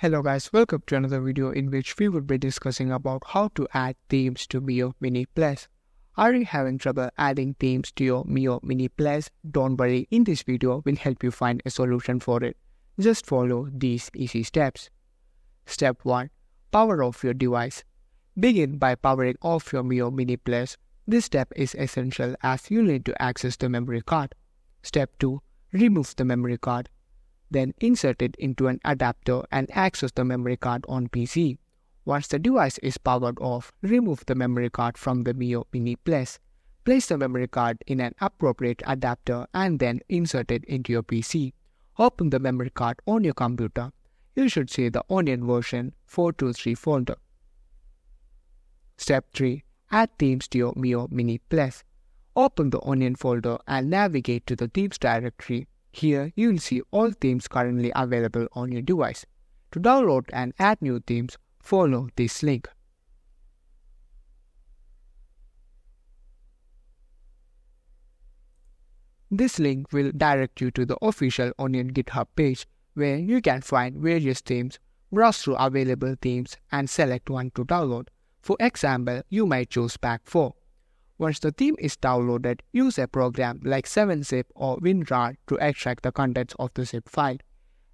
Hello guys, welcome to another video in which we will be discussing about how to add themes to Miyoo Mini Plus. Are you having trouble adding themes to your Miyoo Mini Plus? Don't worry, in this video we'll help you find a solution for it. Just follow these easy steps. Step 1. Power off your device. Begin by powering off your Miyoo Mini Plus. This step is essential as you need to access the memory card. Step 2. Remove the memory card then insert it into an adapter and access the memory card on PC. Once the device is powered off, remove the memory card from the Miyoo Mini Plus. Place the memory card in an appropriate adapter and then insert it into your PC. Open the memory card on your computer. You should see the Onion version 423 folder. Step 3. Add themes to your Miyoo Mini Plus. Open the Onion folder and navigate to the themes directory. Here you will see all themes currently available on your device. To download and add new themes, follow this link. This link will direct you to the official Onion GitHub page where you can find various themes, browse through available themes and select one to download. For example, you might choose Pack 4. Once the theme is downloaded, use a program like 7zip or WinRAR to extract the contents of the zip file.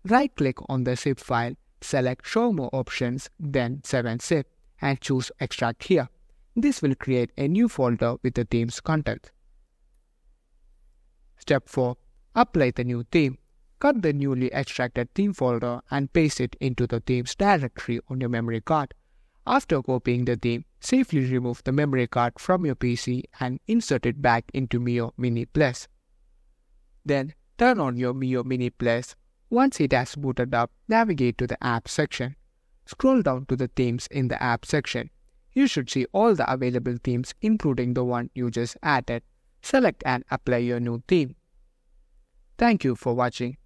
Right-click on the zip file, select Show More options, then 7zip, and choose Extract here. This will create a new folder with the theme's content. Step 4. Apply the new theme. Cut the newly extracted theme folder and paste it into the theme's directory on your memory card. After copying the theme, safely remove the memory card from your PC and insert it back into Miyoo Mini Plus. Then turn on your Miyoo Mini Plus. Once it has booted up, navigate to the App section. Scroll down to the themes in the App section. You should see all the available themes including the one you just added. Select and apply your new theme. Thank you for watching.